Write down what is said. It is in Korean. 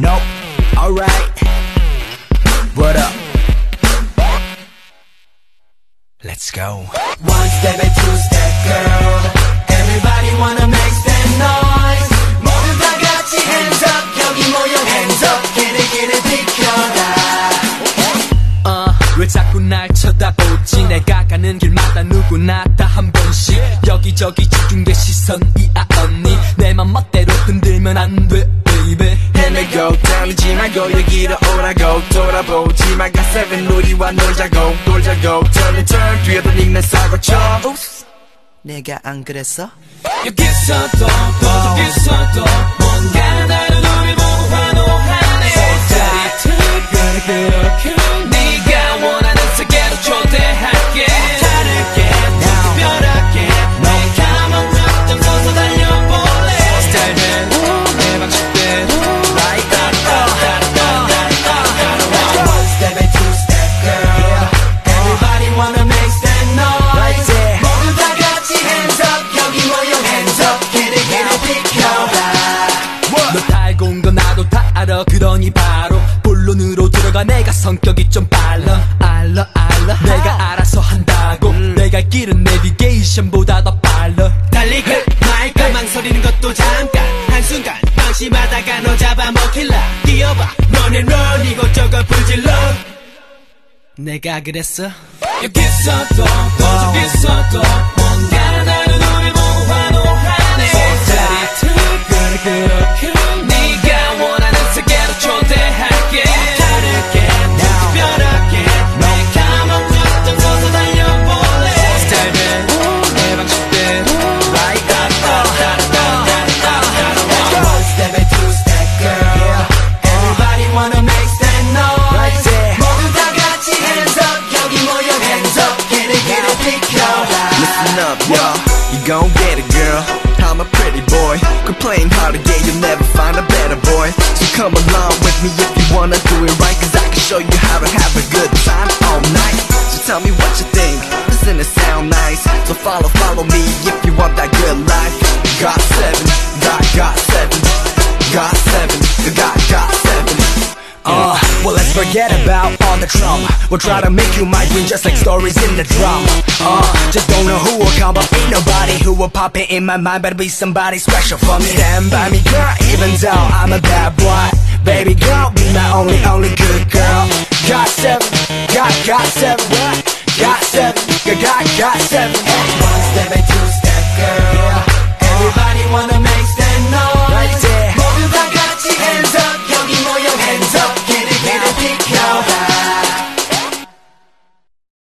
Nope, alright. What up? Let's go. One step and two step girl Everybody wanna make that noise 모두 다 같이 hands up 여기 모여 hands up 길을 길을 비켜라 어, 왜 자꾸 날 쳐다보지 내가 가는 길마다 누구나 다 한 번씩 여기저기 집중돼 시선 이 아 언니 내 맘 멋대로 흔들면 안돼 헤매고 다니지 말고 여기로 오라고 돌아보지 말고 세ven 우리와 놀자고 놀자고 turn and turn 뒤에도 닉내 사고 쳐. 내가 안 그랬어? 여기서도 저기서도 뭔가 그러니 바로 본론으로 들어가 내가 성격이 좀 빨라 알라 알라 내가 알아서 한다고 내가 길은 내비게이션보다 더 빨라 달리고 말까 망설이는 것도 잠깐 한순간 방심하다가 너 잡아먹힐라 뛰어봐 running run 이것저것 불질러 내가 그랬어 여기서도 저기서도 뭔가 나를 우리 보고 환호하네 짜릿해 그렇게 pick your life. Listen up, y'all. You gon' get it, girl. I'm a pretty boy. Quit playing hard to get, you'll never find a better boy. So come along with me if you wanna do it right. Cause I can show you how to have a good time all night. So tell me what you think. Doesn't it sound nice? So follow, follow me if you want that good life. Got seven. Forget about all the trauma. We'll try to make you dream just like stories in the drama. Uh, just don't know who will come but ain't nobody who will pop it in my mind. Better be somebody special for me. Stand by me girl even though I'm a bad boy. Baby girl be my only only good girl. Got seven, got got seven Got seven, got got seven